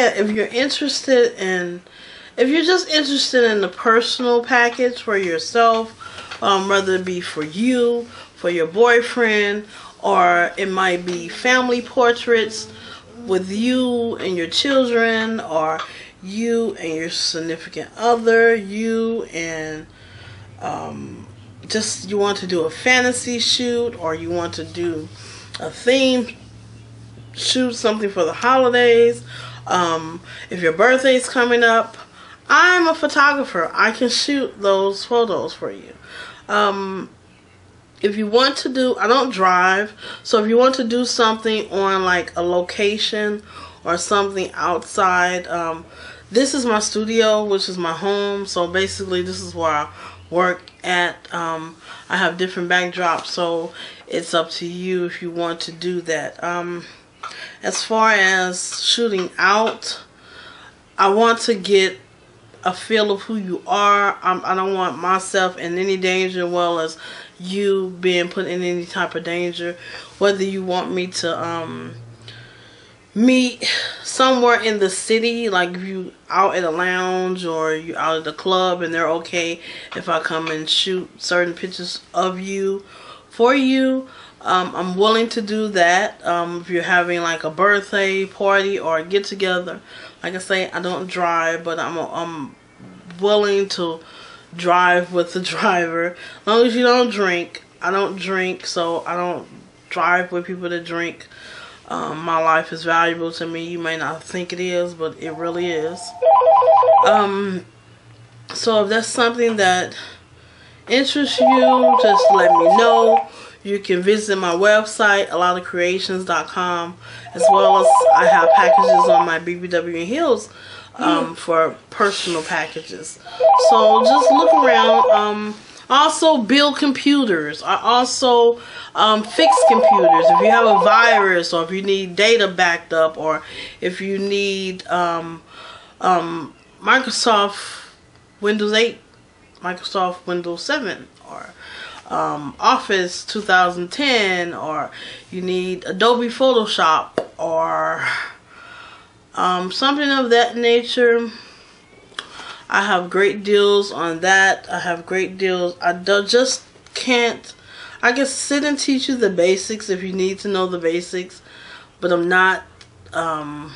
said, if you're interested in, if you're just interested in the personal package for yourself, um, whether it be for you, for your boyfriend, or it might be family portraits with you and your children, or you and your significant other, you and um, just you want to do a fantasy shoot, or you want to do a theme shoot, something for the holidays. Um, if your birthday's coming up, I'm a photographer. I can shoot those photos for you. Um, if you want to do, I don't drive, so if you want to do something on like a location or something outside, um, this is my studio, which is my home. So basically, this is where I work at. Um, I have different backdrops, so it's up to you if you want to do that. Um, as far as shooting out, I want to get a feel of who you are. I'm, I do not want myself in any danger, as well as you being put in any type of danger. Whether you want me to um, meet somewhere in the city, like if you out at a lounge or you out at the club, and they're okay if I come and shoot certain pictures of you for you. Um, I'm willing to do that um, if you're having like a birthday party or a get together. Like I say, I don't drive, but I'm I'm willing to drive with the driver as long as you don't drink. I don't drink, so I don't drive with people that drink. Um, my life is valuable to me. You may not think it is, but it really is. Um, so if that's something that interests you, just let me know. You can visit my website, alotascreations.com, as well as I have packages on my BBW Heels um, for personal packages. So just look around. Um, also build computers. I also um, fix computers. If you have a virus or if you need data backed up or if you need um, um, Microsoft Windows 8, Microsoft Windows 7 or um, Office 2010 or you need Adobe Photoshop or um, something of that nature. I have great deals on that. I have great deals. I just can't. I can sit and teach you the basics if you need to know the basics, but I'm not um,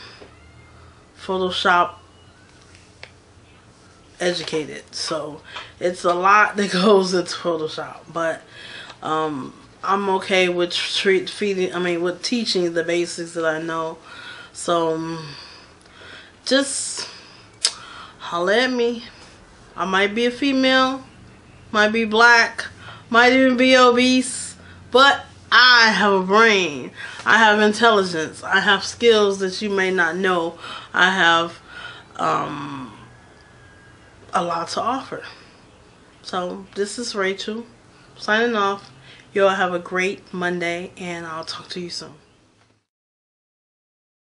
Photoshop educated. So it's a lot that goes into Photoshop, but um, I'm okay with treat feeding. I mean, with teaching the basics that I know. So um, just holler at me. I might be a female, might be black, might even be obese, but I have a brain. I have intelligence. I have skills that you may not know. I have um, a lot to offer. So this is Rachel signing off. You all have a great Monday and I'll talk to you soon.